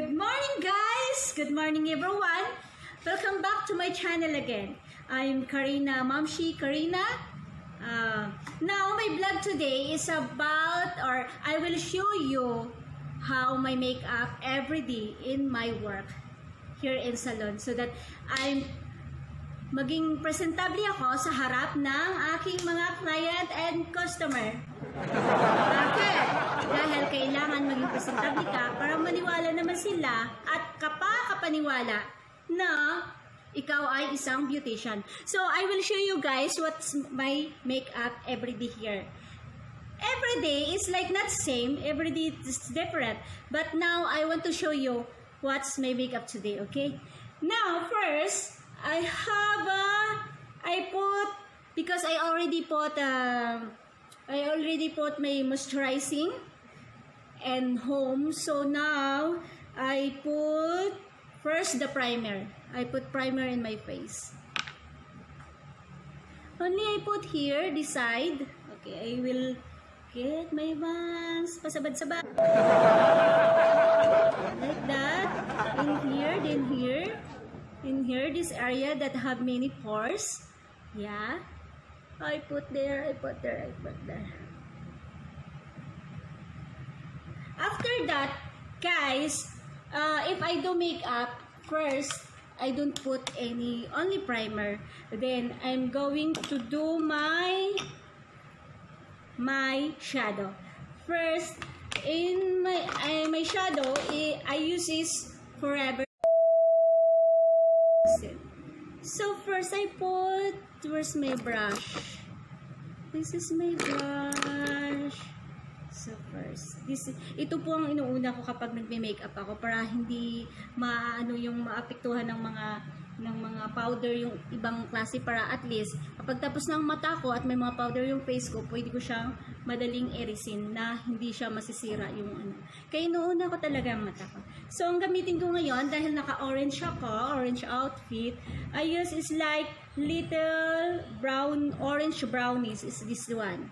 Good morning, guys! Good morning, everyone! Welcome back to my channel again. I'm Karina, Mamshi Karina. Uh, now, my vlog today is about, or I will show you how my makeup every day in my work here in salon so that I'm maging presentable ako sa harap ng aking mga client and customer. Bakit? Dahil kailangan maging presentable ka para maniwala naman sila at kapakapaniwala na ikaw ay isang beautician. So, I will show you guys what's my makeup every day here. Every day is like not same, every day is different. But now, I want to show you what's my makeup today, okay? Now, first, I have a, I put, because I already put, uh, I already put my moisturizing and home. So now, I put first the primer. I put primer in my face. Only I put here, this side. Okay, I will get my bangs. Pasabad-sabad. here, this area that have many pores. Yeah. I put there, I put there, I put there. After that, guys, uh, if I do makeup, first, I don't put any, only primer. Then, I'm going to do my, my shadow. First, in my, uh, my shadow, eh, I use this Forever. So, first, I put, where's my brush? This is my brush. So first, this ito po ang inuuna ko kapag nagme-makeup ako para hindi maano yung maapektuhan ng mga ng mga powder yung ibang klase para at least kapag tapos ng mata ko at may mga powder yung face ko, pwede ko siyang madaling erisin na hindi siya masisira yung ano. Kaya inuuna ko talaga ang mata ko. So ang gamitin ko ngayon dahil naka-orange ako, orange outfit, I use is like little brown orange brownies is this one.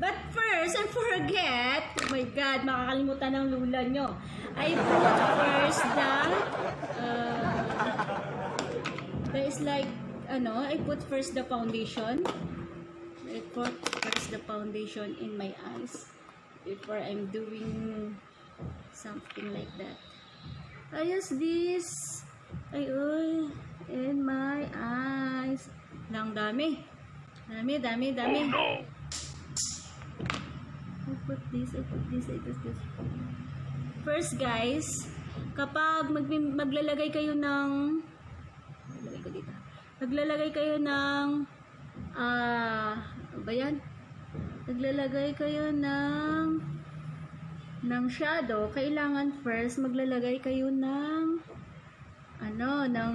But first, and forget, oh my God, makakalimutan ng lula nyo. I put first the, uh, there is like, ano, I put first the foundation. I put first the foundation in my eyes before I'm doing something like that. I use this, ay, uy, in my eyes. Lang dami. Dami, dami, dami. Oh, no! I put this, I put this, I put this. First guys, kapag mag maglalagay kayo ng maglalagay ko dito. Maglalagay kayo ng ah, uh, ba yan? Naglalagay kayo ng ng shadow, kailangan first maglalagay kayo ng ano, ng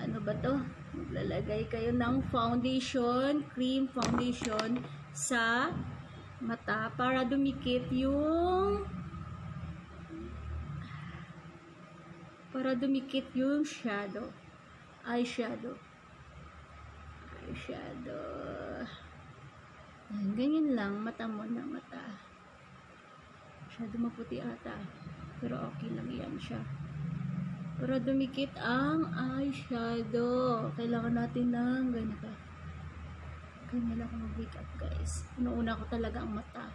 ano ba to? Maglalagay kayo ng foundation, cream foundation sa mata para dumikit yung para dumikit yung shadow. Eyeshadow. Eyeshadow. Ayan, ganyan lang. Mata mo na mata. Masyado maputi ata. Pero okay lang yan siya. Para dumikit ang eyeshadow. Kailangan natin ng ganito ganyan ako mag-wake up guys. Inuuna ko talaga ang mata.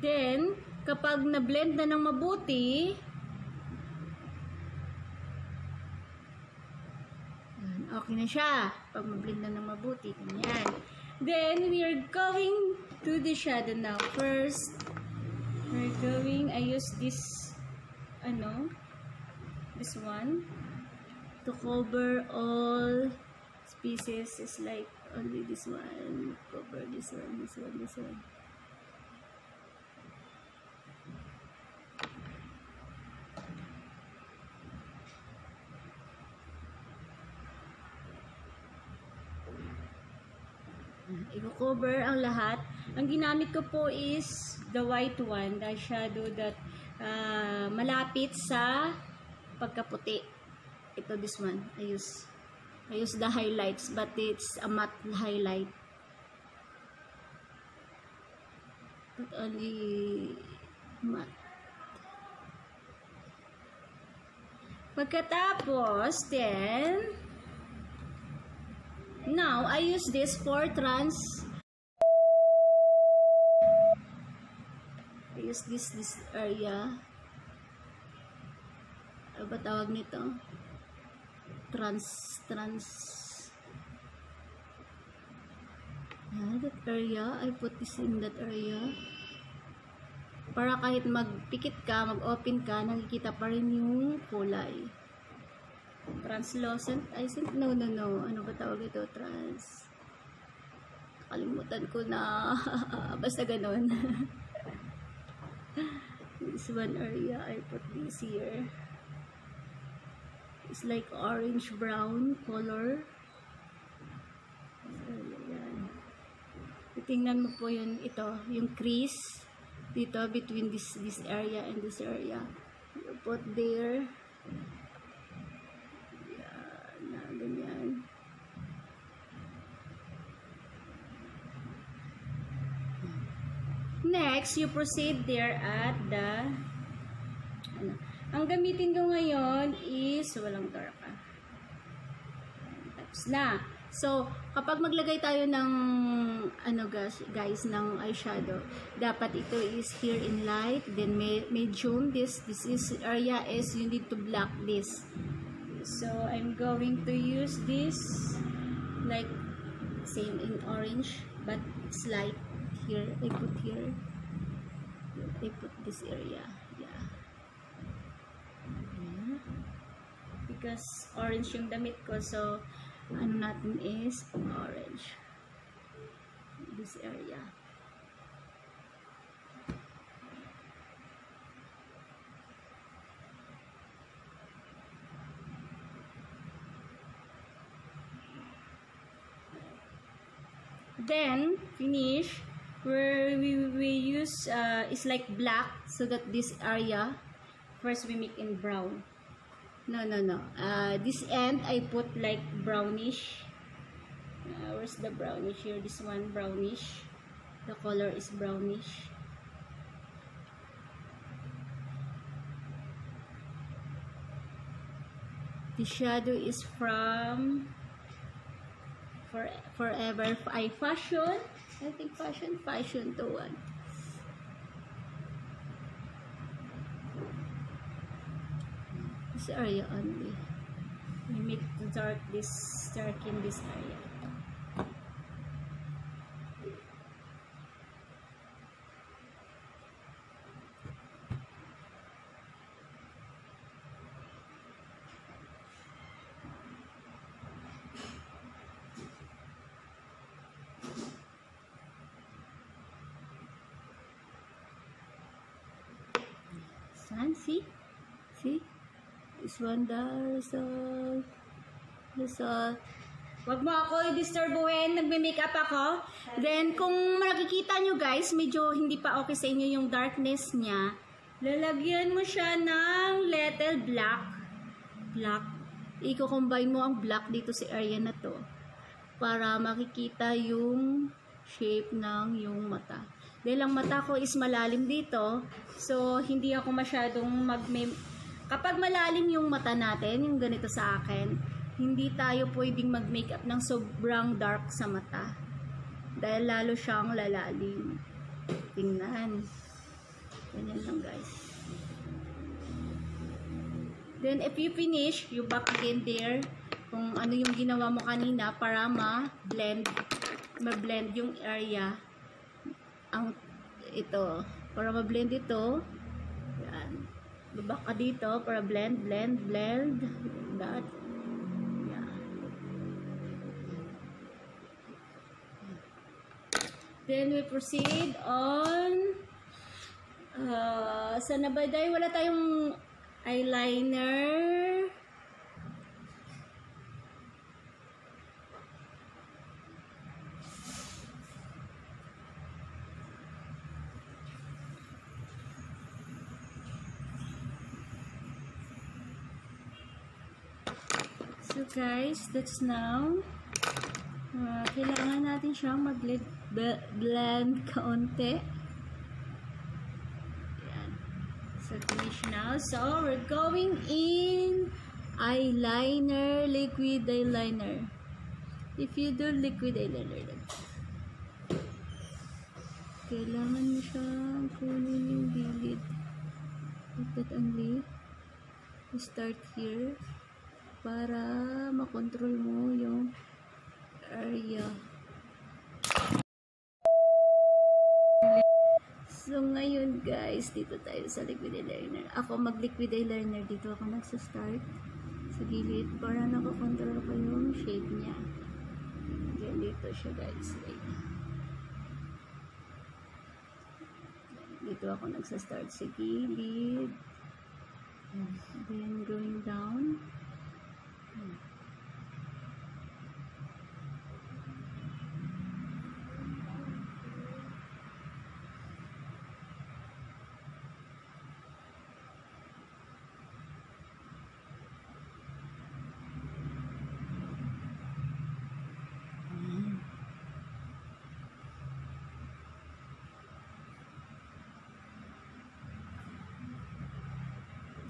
Then, kapag na-blend na ng mabuti, okay na siya. Pag ma-blend na ng mabuti, ganyan. Then, we are going to the shadow now. First, we're going, I use this, ano, this one, to cover all pieces is like only this one cover this one this one this one i-cover ang lahat. Ang ginamit ko po is the white one, the shadow that uh, malapit sa pagkaputi. Ito, this one. I use I use the highlights but it's a matte highlight. But only matte. Pagkatapos, then, now, I use this for trans I use this, this area. Ano ba tawag nito? Trans, trans, yeah, that area. I put this in that area. Para kahit magpikit ka, mag-open ka, nakikita pa rin yung kulay. Translucent, I think, no, no, no. Ano ba tawag ito? Trans, kalimutan ko na. Basta ganun. this one area, I put this here. It's like orange brown color. Tingnan mo po yun, ito, yung crease dito between this this area and this area. You put there. Yan, na, ganyan. Next, you proceed there at the ang gamitin ko ngayon is walang dark ah. Tapos na. So, kapag maglagay tayo ng ano guys, guys ng eyeshadow, dapat ito is here in light, then medium this this is area is you need to black this. So, I'm going to use this like same in orange but it's light here. I put here. I put this area. Because orange yung damit ko so ano natin is orange. This area. Then finish where we, we use uh, is like black so that this area first we make in brown no no no. Uh, this end I put like brownish. Uh, where's the brownish here? This one brownish. The color is brownish. The shadow is from for forever I fashion. I think fashion fashion to one this area only. We to dark this dark in this area. Sun, see? See? This one, the result. Result. Wag mo ako i-disturbuhin. Nagme-makeup ako. Then, kung nakikita nyo guys, medyo hindi pa okay sa inyo yung darkness niya, lalagyan mo siya ng little black. Black. Iko-combine mo ang black dito sa area na to para makikita yung shape ng yung mata. Dahil ang mata ko is malalim dito, so hindi ako masyadong mag Kapag malalim yung mata natin, yung ganito sa akin, hindi tayo pwedeng mag-makeup ng sobrang dark sa mata. Dahil lalo siyang lalalim. Tingnan. Ganyan lang guys. Then if you finish, you back again there kung ano yung ginawa mo kanina para ma-blend ma-blend yung area ang ito para ma-blend ito yan baba ka dito para blend blend blend. That. Yeah. then we proceed on uh, sa nabaday wala tayong eyeliner So guys, that's now. Uh, kailangan natin siyang mag-blend kaunti. Ayan. So finish now. So we're going in eyeliner, liquid eyeliner. If you do liquid eyeliner, kailangan mo siyang kunin yung gilid. Look at only. We start here para makontrol mo yung area. So, ngayon guys, dito tayo sa liquid eyeliner. Ako mag-liquid eyeliner dito ako nagsa-start sa gilid para nakakontrol ko yung shade niya. Ganito siya guys. Like, dito ako nagsa-start sa gilid. Then, going down.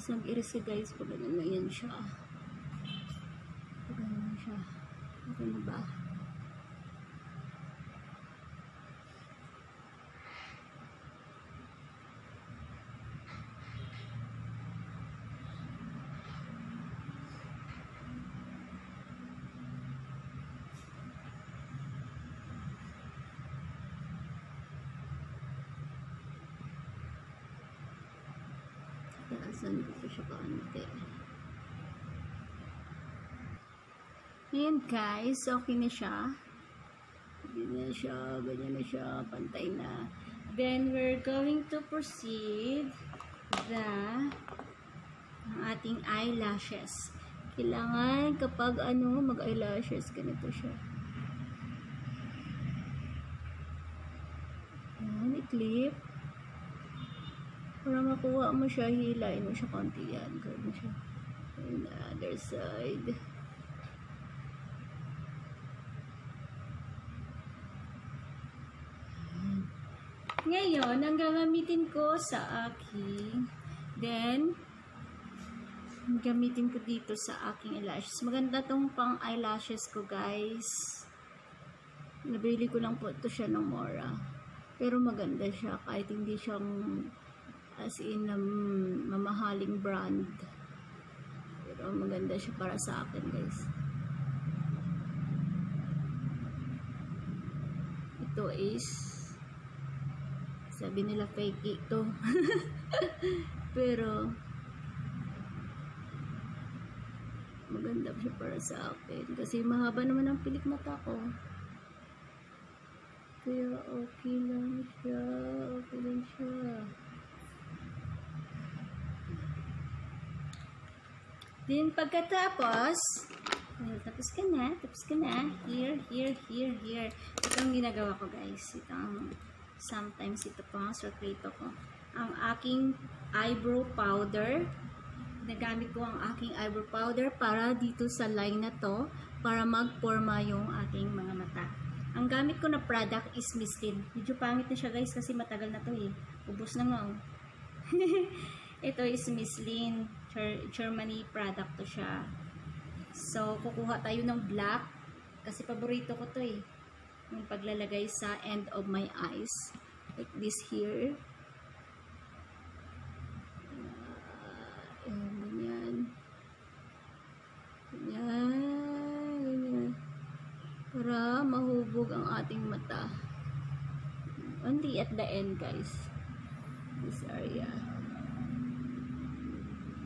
So, mag-iris ka guys pag ganun na yan siya. Pag ganun na siya. Okay na ba? Taasan ko pa siya kaunti. Ayan guys, okay na siya. Ganyan na siya, ganyan na siya, pantay na. Then, we're going to proceed the ating eyelashes. Kailangan kapag ano, mag-eyelashes, ganito siya. Ayan, i-clip. Para makuha mo siya, hilain mo siya konti yan. Mo siya. And the other side. Ngayon, ang gagamitin ko sa aking, then, gamitin ko dito sa aking eyelashes. Maganda tong pang eyelashes ko, guys. Nabili ko lang po ito siya ng Mora. Pero maganda siya kahit hindi siyang as in um, mamahaling brand. Pero maganda siya para sa akin, guys. Ito is sabi nila fake ito. Pero maganda siya para sa akin kasi mahaba naman ang pilik mata ko. Kaya okay lang siya. Okay lang siya. Then, pagkatapos, well, tapos ka na, tapos ka na, here, here, here, here. Ito ang ginagawa ko, guys. Ito ang, sometimes ito po ang circulator ko. Ang aking eyebrow powder. Nagamit ko ang aking eyebrow powder para dito sa line na to, para magporma yung aking mga mata. Ang gamit ko na product is Mistin. Medyo pangit na siya, guys, kasi matagal na to eh. Ubus na nga, oh. Ito is Mislin Germany product to siya. So, kukuha tayo ng black kasi paborito ko to eh. Yung paglalagay sa end of my eyes. Like this here. Ganyan. Ganyan. Ganyan. Para mahubog ang ating mata. Only at the end guys. This area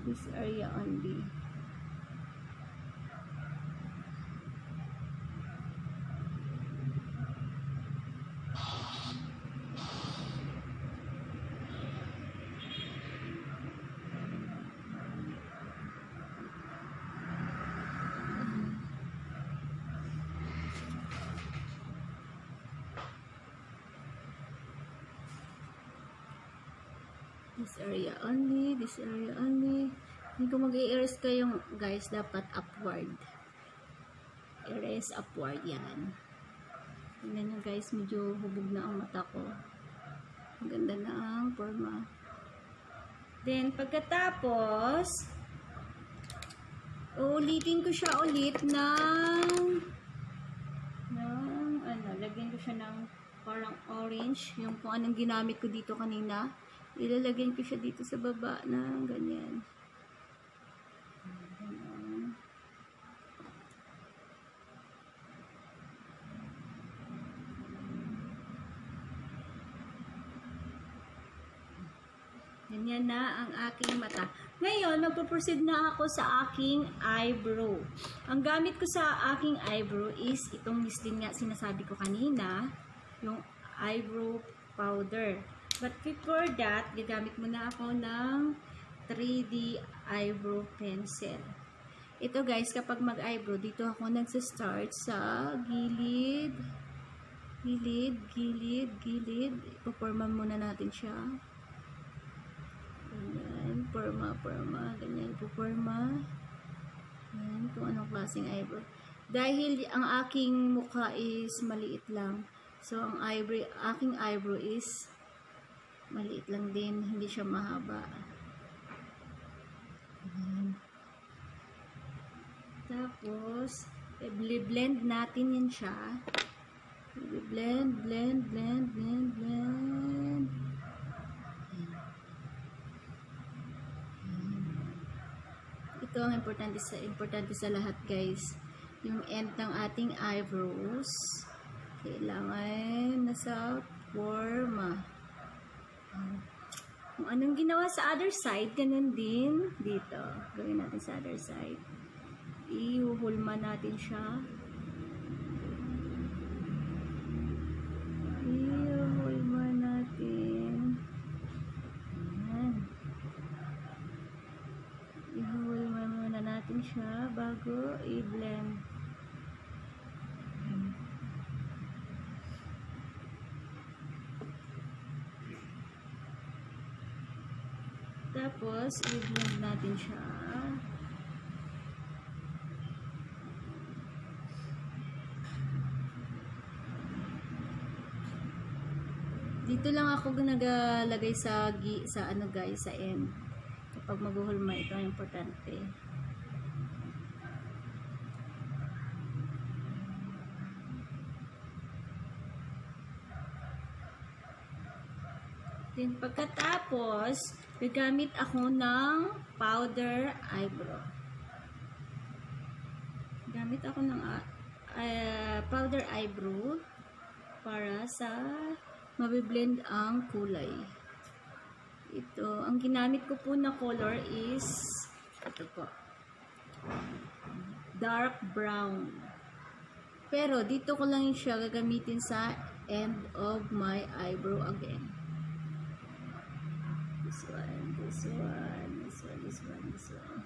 this area only. This area only, this area only. Hindi ko mag-i-erase kayong guys, dapat upward. Erase upward yan. Tingnan nyo guys, medyo hubog na ang mata ko. Maganda na ang forma. Then, pagkatapos, uulitin ko siya ulit ng ng ano, lagyan ko siya ng parang orange, yung kung anong ginamit ko dito kanina. Ilalagyan ko siya dito sa baba ng ganyan. Ganyan. Na ang aking mata. Ngayon, magpo-proceed na ako sa aking eyebrow. Ang gamit ko sa aking eyebrow is itong listing nga sinasabi ko kanina, yung eyebrow powder. But before that, gagamit muna ako ng 3D eyebrow pencil. Ito guys, kapag mag-eyebrow, dito ako nagsa-start sa gilid, gilid, gilid, gilid. Ipoporma muna natin siya. Ganyan, porma, porma, ganyan, puporma. Yan, kung anong klaseng eyebrow. Dahil ang aking mukha is maliit lang. So, ang eyebrow, aking eyebrow is maliit lang din, hindi siya mahaba. Tapos, i-blend natin yan siya. I-blend, blend, blend, blend, blend. ito ang importante sa importante sa lahat guys yung end ng ating eyebrows kailangan nasa forma kung anong ginawa sa other side ganun din dito gawin natin sa other side ihuhulma natin siya ihuhulma natin Ayan. Ihulma muna natin siya bago i-blend. Tapos, i-blend natin siya. Dito lang ako nagalagay sa sa ano guys, sa end kapag maghuhulma ito ang importante then pagkatapos gagamit ako ng powder eyebrow gamit ako ng uh, powder eyebrow para sa mabiblend ang kulay ito, ang ginamit ko po na color is ito po. Dark brown. Pero dito ko lang siya gagamitin sa end of my eyebrow again. This one, this one, this one, this one, this one.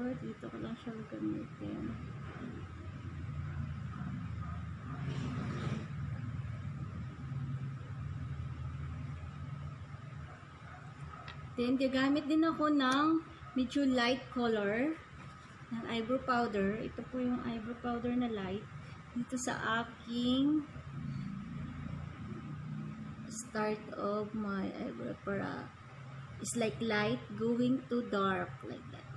Ito, dito ko lang siya gagamitin. Then, gagamit din ako ng medyo light color ng eyebrow powder. Ito po yung eyebrow powder na light. Dito sa aking start of my eyebrow para it's like light going to dark like that.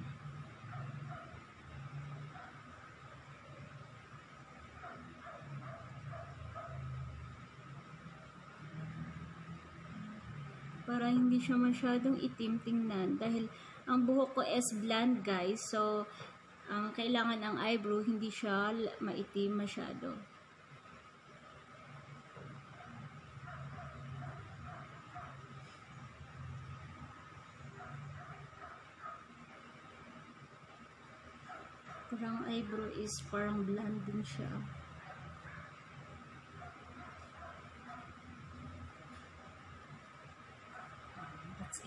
para hindi siya masyadong itim tingnan dahil ang buhok ko is blonde guys. So ang kailangan ang eyebrow hindi siya maitim masyado. Parang eyebrow is parang blonde din siya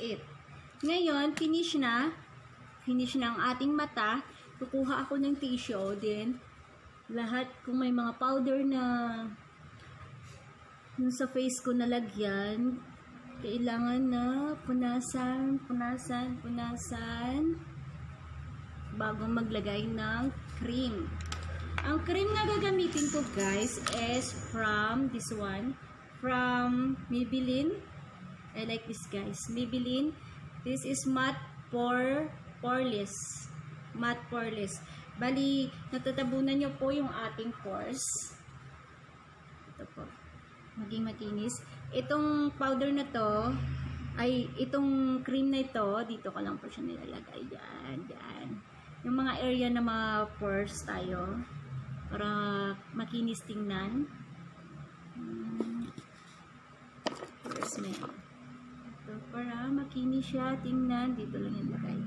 it. Ngayon, finish na. Finish na ang ating mata. Kukuha ako ng tissue. Then, lahat kung may mga powder na yung sa face ko nalagyan, kailangan na punasan, punasan, punasan bago maglagay ng cream. Ang cream na gagamitin ko guys is from this one. From Maybelline. I like this guys. Maybelline. This is matte pore poreless. Matte poreless. Bali, natatabunan nyo po yung ating pores. Ito po. Maging makinis. Itong powder na to, ay itong cream na ito, dito ko lang po siya nilalagay. Yan, yan. Yung mga area na mga pores tayo para makinis tingnan. Hmm. Where's my ito, para makinis siya tingnan, dito lang yung lagay.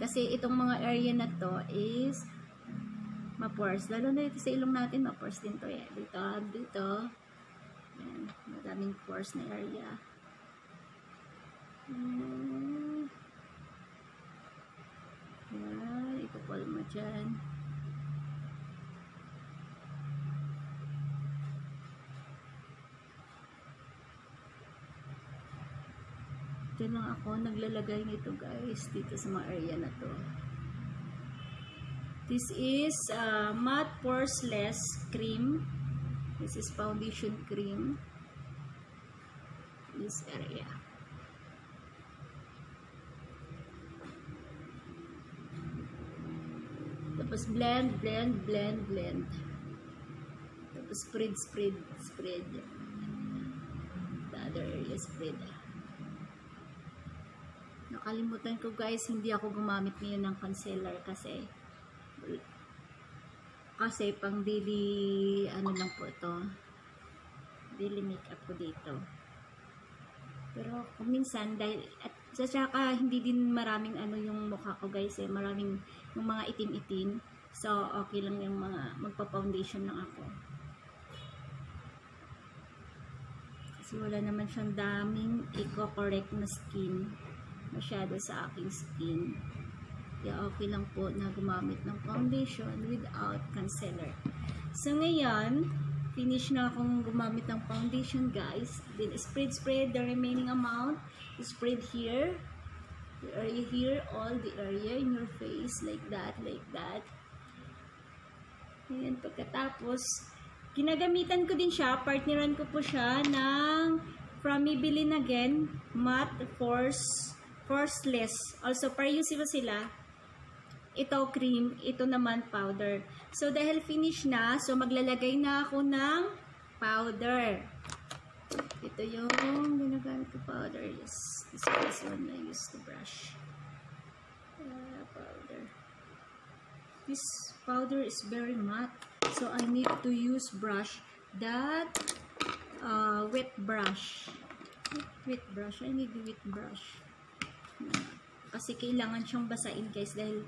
Kasi itong mga area na to is ma-pores. Lalo na dito sa ilong natin, ma-pores din to eh. Dito, dito. Yan, madaming pores na area. Hmm. Yan, ipapal mo dyan. Diyan lang ako naglalagay nito guys dito sa mga area na to. This is uh, matte poreless cream. This is foundation cream. This area. Tapos blend, blend, blend, blend. Tapos spread, spread, spread. The other area spread. Nakalimutan ko guys, hindi ako gumamit ngayon ng concealer kasi kasi pang daily ano lang po ito daily makeup ko dito. Pero kung minsan dahil at sa saka hindi din maraming ano yung mukha ko guys eh. Maraming yung mga itim-itim. So okay lang yung mga magpa-foundation lang ako. Kasi wala naman siyang daming eco-correct na skin masyado sa aking skin kaya okay lang po na gumamit ng foundation without concealer. So ngayon, finish na akong gumamit ng foundation guys. Then spread spread the remaining amount. Spread here. The area here, all the area in your face like that, like that. Ayan, pagkatapos, ginagamitan ko din siya, partneran ko po siya ng from Maybelline again, matte force forceless. Also, para-usable sila ito cream, ito naman powder. So, dahil finish na, so maglalagay na ako ng powder. Ito yung ginagamit ko powder. Yes, this is one I use to brush. Uh, powder. This powder is very matte. So, I need to use brush that uh, wet brush. Wet brush. I need wet brush. Kasi kailangan siyang basain guys dahil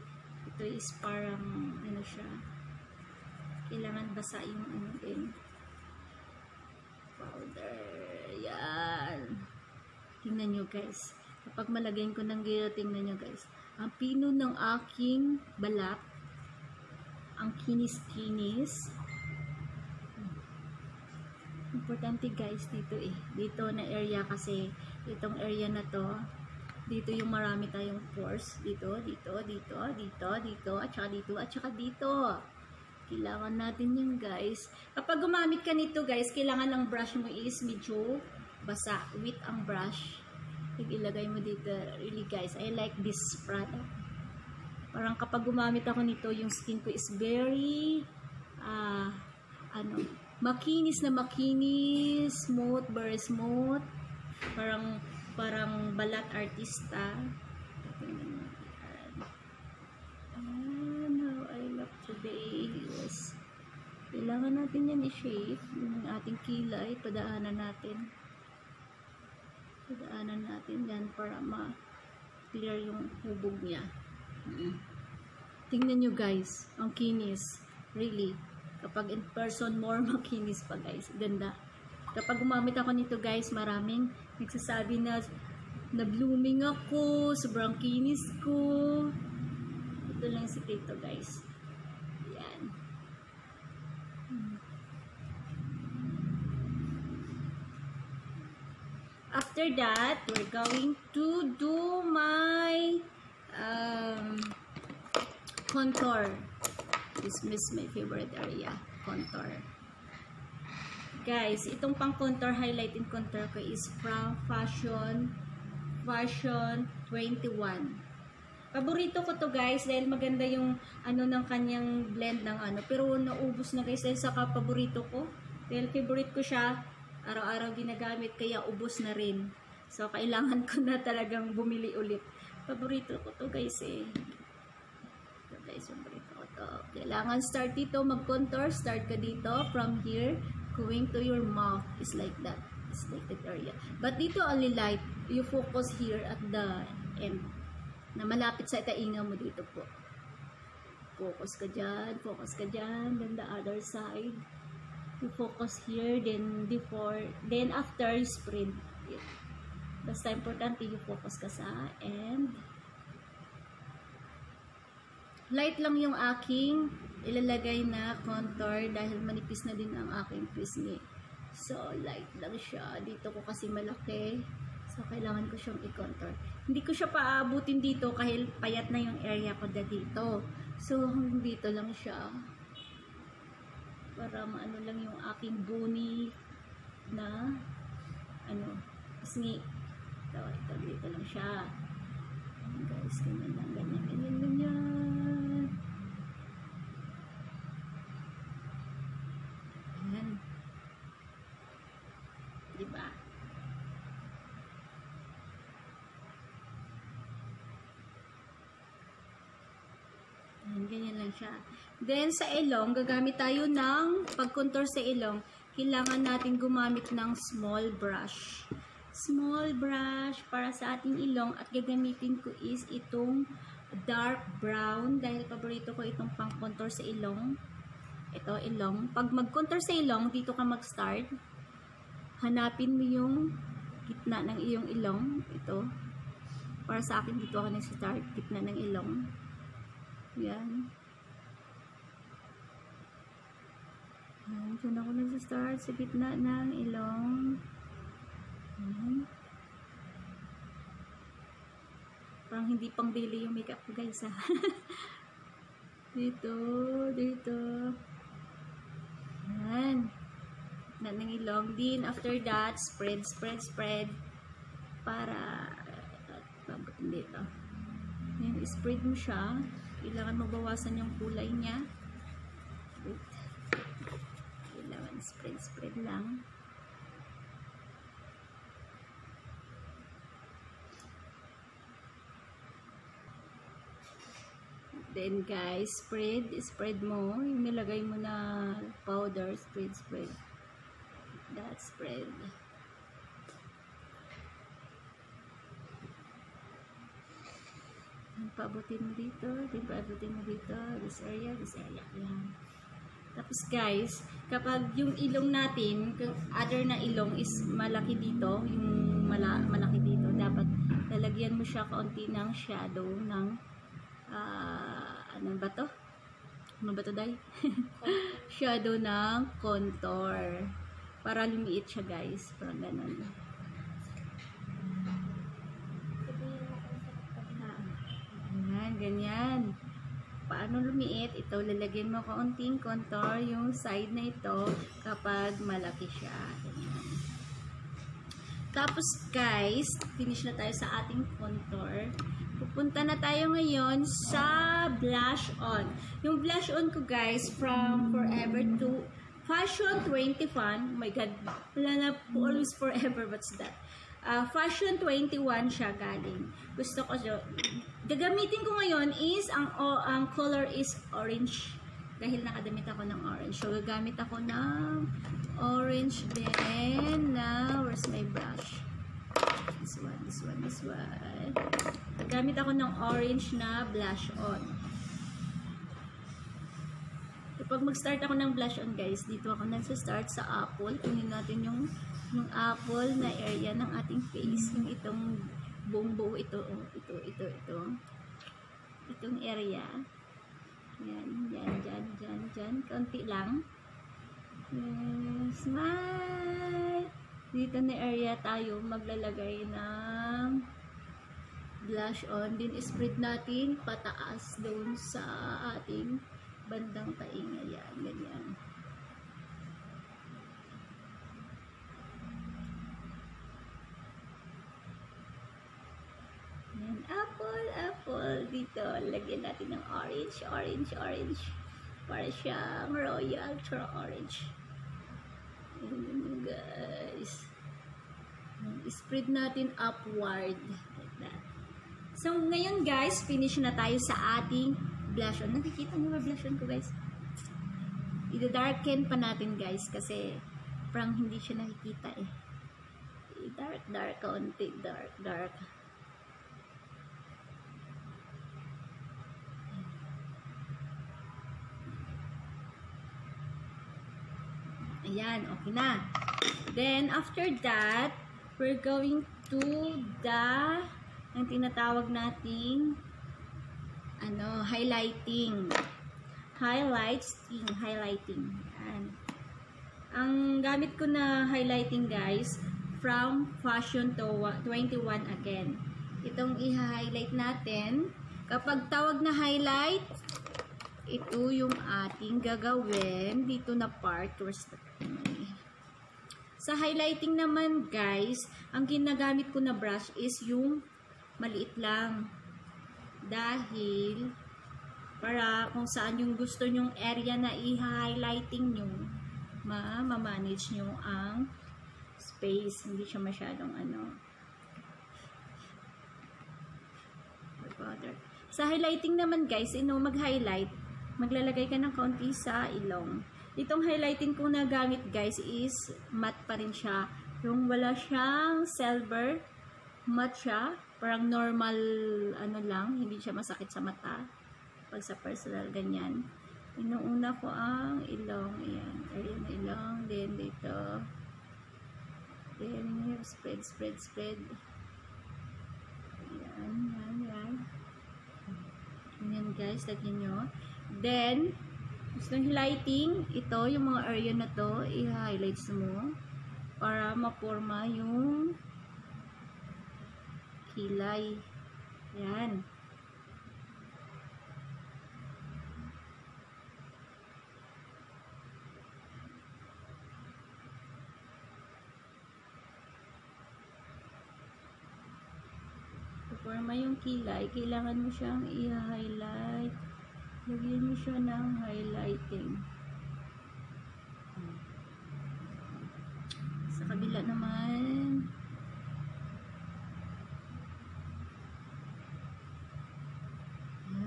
ito is parang ano siya kailangan basa yung ano din. Powder. Yan. Tingnan nyo guys. Kapag malagyan ko ng gila tingnan nyo guys. Ang pino ng aking balat ang kinis-kinis. Importante guys dito eh. Dito na area kasi itong area na to dito yung marami tayong pores. Dito, dito, dito, dito, dito, at saka dito, at saka dito. Kailangan natin yan, guys. Kapag gumamit ka nito, guys, kailangan ng brush mo is medyo basa. With ang brush. Ilagay mo dito. Really, guys, I like this product. Parang kapag gumamit ako nito, yung skin ko is very, ah, uh, ano, makinis na makinis, smooth, very smooth. Parang, parang balat artista. And how I love today is kailangan natin yan i-shape yung ating kilay, padaanan natin. Padaanan natin yan para ma-clear yung hubog niya. Tingnan nyo guys, ang kinis. Really. Kapag in person, more makinis pa guys. Ganda. Kapag gumamit ako nito guys, maraming nagsasabi na na blooming ako, sobrang kinis ko. Ito lang si sikreto guys. Yan. After that, we're going to do my um, contour. This is my favorite area, contour. Guys, itong pang contour, highlight and contour ko is from Fashion, Fashion 21. Paborito ko to guys dahil maganda yung ano ng kanyang blend ng ano. Pero naubos na guys dahil sa paborito ko. Dahil favorite ko siya, araw-araw ginagamit kaya ubos na rin. So kailangan ko na talagang bumili ulit. Paborito ko to guys eh. Ito guys, paborito ko to. Kailangan start dito, mag-contour. Start ka dito from here going to your mouth is like that. That area. But dito only light. You focus here at the end na malapit sa itainga mo dito po. Focus ka dyan, focus ka dyan, then the other side. You focus here, then before, then after, you sprint. Basta importante, you focus ka sa end. Light lang yung aking ilalagay na contour dahil manipis na din ang aking pisngi. So, light lang siya. Dito ko kasi malaki. So, kailangan ko siyang i-contour. Hindi ko siya paabutin dito kahit payat na yung area ko dito. So, dito lang siya. Para maano lang yung aking bony na ano, pisngi. Ito, ito, dito lang siya. Guys, ganyan lang, ganyan, ganyan. Ayan. Diba? Ayan, ganyan lang siya. Then, sa ilong, gagamit tayo ng pag-contour sa ilong. Kailangan natin gumamit ng small brush. Small brush para sa ating ilong at gagamitin ko is itong dark brown dahil paborito ko itong pang-contour sa ilong. Ito, ilong. Pag mag-contour sa ilong, dito ka mag-start. Hanapin mo yung gitna ng iyong ilong. Ito. Para sa akin, dito ako nag-start. Gitna ng ilong. Yan. Yan. Diyan ako nag-start sa gitna ng ilong. Yan. Parang hindi pang bili yung makeup ko guys ha. dito, dito. Yan. Na ng ilong din. After that, spread, spread, spread. Para, dito. Yan, spread mo siya. Kailangan mabawasan yung kulay niya. Wait. Kailangan spread, spread lang. Then guys, spread, spread mo. Yung nilagay mo na powder, spread, spread. That spread. Paabutin mo dito, then paabutin mo dito, this area, this area. Yan. Tapos guys, kapag yung ilong natin, other na ilong is malaki dito, yung mala, malaki dito, dapat lalagyan mo siya kaunti ng shadow ng ah, ano ba to? Ano ba to, Day? shadow ng contour. Para lumiit siya, guys. Parang ganun. Ayan, ganyan. Paano lumiit? Ito, lalagyan mo kaunting contour yung side na ito kapag malaki siya. Tapos, guys, finish na tayo sa ating contour. Pupunta na tayo ngayon sa blush on. Yung blush on ko, guys, from Forever to Fashion 21. Oh my God, wala na always forever. What's that? Ah, Fashion 21 siya galing. Gusto ko siya. Gagamitin ko ngayon is, ang, o, ang color is orange. Dahil nakadamit ako ng orange. So, gagamit ako ng orange din na, where's my brush? This one, this one, this one. Gamit ako ng orange na blush on. Kapag mag-start ako ng blush on guys, dito ako nagsa-start sa apple. Kunin natin yung yung apple na area ng ating face. Yung itong buong buo ito. Oh, ito, ito, ito. Itong area. Yan, yan, dyan, dyan, dyan. Kaunti lang. Yes, smile! Dito na area tayo maglalagay ng blush on. Din spread natin pataas doon sa ating bandang tainga yan, ganyan. Yan, apple, apple. Dito, lagyan natin ng orange, orange, orange. Para siyang royal ultra orange. Ayan, guys. Spread natin upward. Like that. So, ngayon guys, finish na tayo sa ating blush on. Nakikita niyo ba blush on ko guys? I-darken pa natin guys kasi parang hindi siya nakikita eh. I-dark, dark, konti, dark, dark. Ayan, okay na. Then, after that, we're going to the ang tinatawag nating ano, highlighting. Highlighting, highlighting. Ayan. Ang gamit ko na highlighting guys, from Fashion to 21 again. Itong i-highlight natin. Kapag tawag na highlight, ito yung ating gagawin dito na part. The sa highlighting naman guys, ang ginagamit ko na brush is yung maliit lang. Dahil para kung saan yung gusto nyong area na i-highlighting nyo, ma-manage nyo ang space. Hindi siya masyadong ano. Sa highlighting naman guys, ino mag-highlight, maglalagay ka ng konti sa ilong. Itong highlighting ko na gamit guys is matte pa rin siya. Yung wala siyang silver, matte siya. Parang normal ano lang, hindi siya masakit sa mata. Pag sa personal, ganyan. Inuuna ko ang ilong. Ayan, area na ilong. Then dito. Then here, spread, spread, spread. Ayan, yan, yan. Ayan guys, lagyan nyo. Then, gusto ng lighting, ito, yung mga area na to, i-highlights mo para maporma yung kilay. Yan. Porma yung kilay, kailangan mo siyang i-highlight. Lagyan mo siya ng highlighting. Sa kabila naman,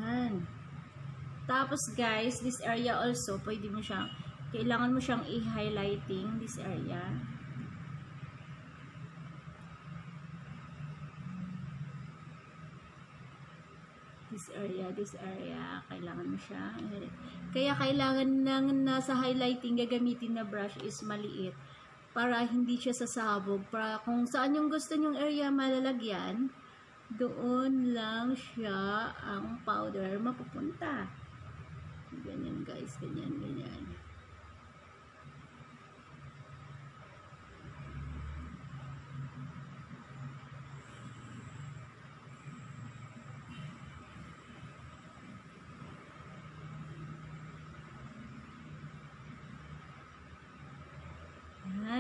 yan. Tapos guys, this area also, pwede mo siyang, kailangan mo siyang i-highlighting, this area. this area, this area, kailangan mo siya. Kaya kailangan nang nasa highlighting gagamitin na brush is maliit para hindi siya sasabog. Para kung saan yung gusto nyong area malalagyan, doon lang siya ang powder mapupunta. Ganyan guys, ganyan, ganyan.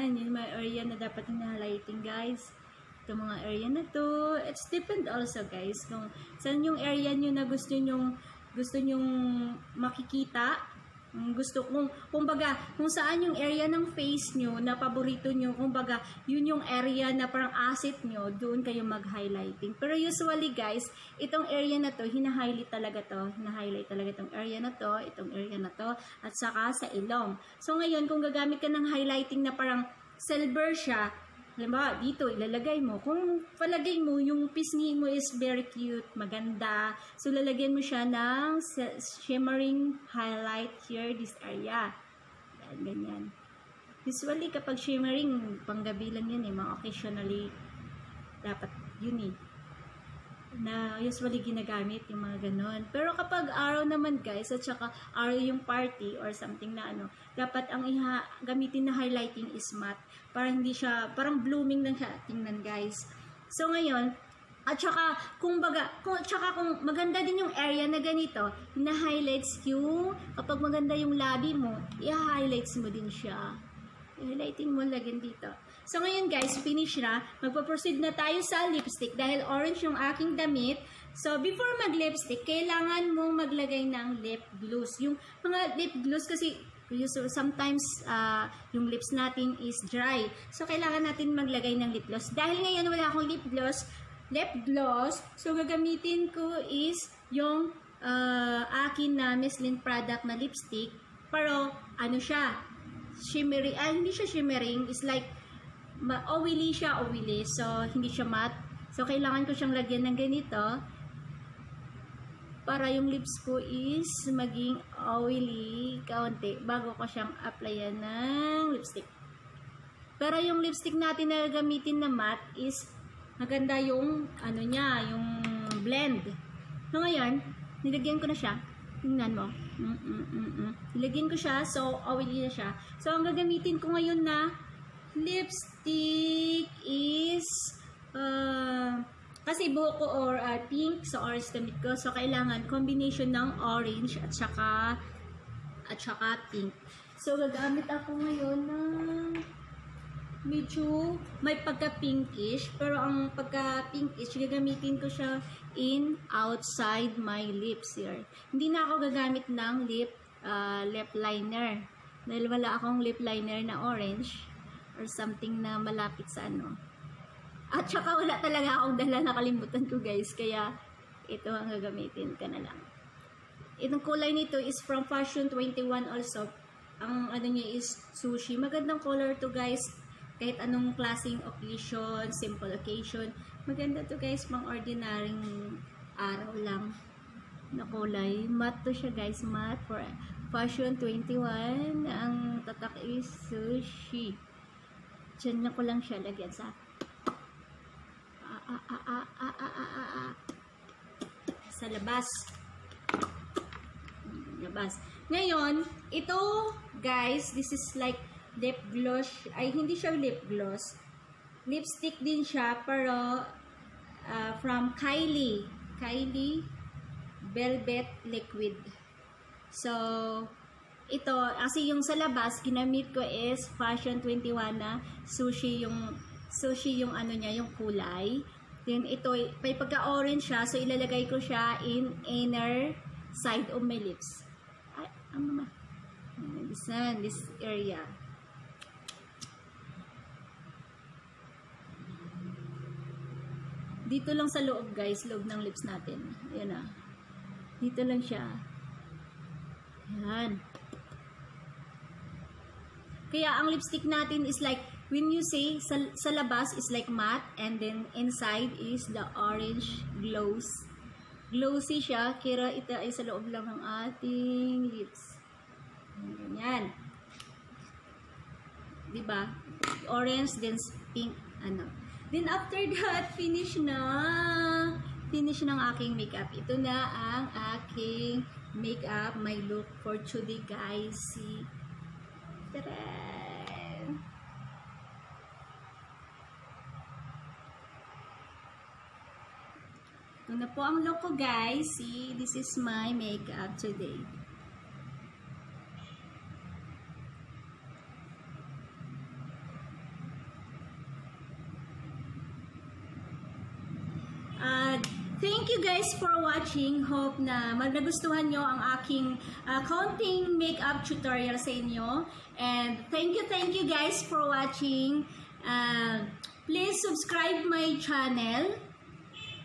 Yan, yung mga area na dapat hina-highlighting guys. Ito mga area na to. It's depend also guys kung saan yung area nyo na gusto nyong gusto nyong makikita. Gusto kung kumbaga kung saan yung area ng face nyo na paborito nyo, kumbaga yun yung area na parang asset nyo, doon kayo mag-highlighting. Pero usually guys, itong area na to, hina-highlight talaga to, hina-highlight talaga itong area na to, itong area na to, at saka sa ilong. So ngayon, kung gagamit ka ng highlighting na parang silver siya, halimbawa dito ilalagay mo. Kung palagay mo yung pisngi mo is very cute maganda so lalagyan mo siya ng shimmering highlight here this area. Yan ganyan. Usually kapag shimmering panggabi lang yan eh mga occasionally dapat yun eh na usually ginagamit yung mga ganon. Pero kapag araw naman guys, at saka araw yung party or something na ano, dapat ang iha gamitin na highlighting is matte para hindi siya, parang blooming lang siya tingnan guys. So ngayon, At saka, kung baga, kung, tsaka kung maganda din yung area na ganito, na-highlights yung, kapag maganda yung labi mo, i-highlights mo din siya. I-highlightin mo lagyan dito. So ngayon guys, finish na. Magpo-proceed na tayo sa lipstick dahil orange yung aking damit. So before mag-lipstick, kailangan mong maglagay ng lip gloss. Yung mga lip gloss kasi usually sometimes uh, yung lips natin is dry. So kailangan natin maglagay ng lip gloss. Dahil ngayon wala akong lip gloss, lip gloss, so gagamitin ko is yung uh, akin na Mislin product na lipstick. Pero ano siya, shimmery, ah, hindi siya shimmering, is like oily siya, oily. So, hindi siya matte. So, kailangan ko siyang lagyan ng ganito para yung lips ko is maging oily kaunti bago ko siyang applyan ng lipstick. Pero yung lipstick natin na gamitin na matte is maganda yung ano niya, yung blend. So ngayon, nilagyan ko na siya. Tingnan mo. Mm -mm -mm -mm. Nilagyan ko siya, so oily na siya. So ang gagamitin ko ngayon na lipstick is uh, kasi buhok ko or uh, pink sa orange damit ko. So kailangan combination ng orange at saka at saka pink. So gagamit ako ngayon ng medyo may pagka-pinkish, pero ang pagka-pinkish, gagamitin ko siya in outside my lips here. Hindi na ako gagamit ng lip uh, lip liner. Dahil wala akong lip liner na orange or something na malapit sa ano. At saka wala talaga akong dala nakalimutan ko guys, kaya ito ang gagamitin ka na lang. Itong kulay nito is from Fashion 21 also. Ang ano niya is sushi. Magandang color to guys kahit anong klaseng occasion, simple occasion. Maganda to guys, pang ordinaryong araw lang na kulay. Matte to siya guys, matte for Fashion 21. Ang tatak is sushi. Diyan na ko lang siya lagyan sa sa labas. Labas. Ngayon, ito guys, this is like lip gloss, ay hindi siya lip gloss. Lipstick din siya, pero uh, from Kylie. Kylie Velvet Liquid. So, ito, kasi yung sa labas, ginamit ko is Fashion 21 na sushi yung sushi yung ano niya, yung kulay. Then ito, may pagka-orange siya, so ilalagay ko siya in inner side of my lips. Ay, ano ma? This this area. Dito lang sa loob guys, loob ng lips natin. Ayan na. Dito lang siya. Ayan. Kaya ang lipstick natin is like, when you say, sa, sa labas is like matte, and then inside is the orange glows. Glossy siya, kira ito ay sa loob lang ng ating lips. Ganyan. Diba? Orange, then pink, ano. Then after that, finish na. Finish ng aking makeup. Ito na ang aking makeup, my look for today, guys. See? Tara! Ito na po ang look ko, guys. See, this is my makeup today. Uh, thank you guys for watching. Hope na nagustuhan nyo ang aking uh, counting makeup tutorial sa inyo. And thank you, thank you guys for watching. Uh, please subscribe my channel.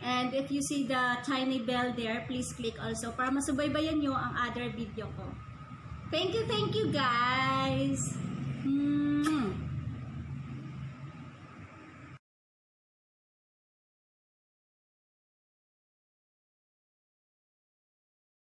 And if you see the tiny bell there, please click also para masubaybayan nyo ang other video ko. Thank you, thank you guys!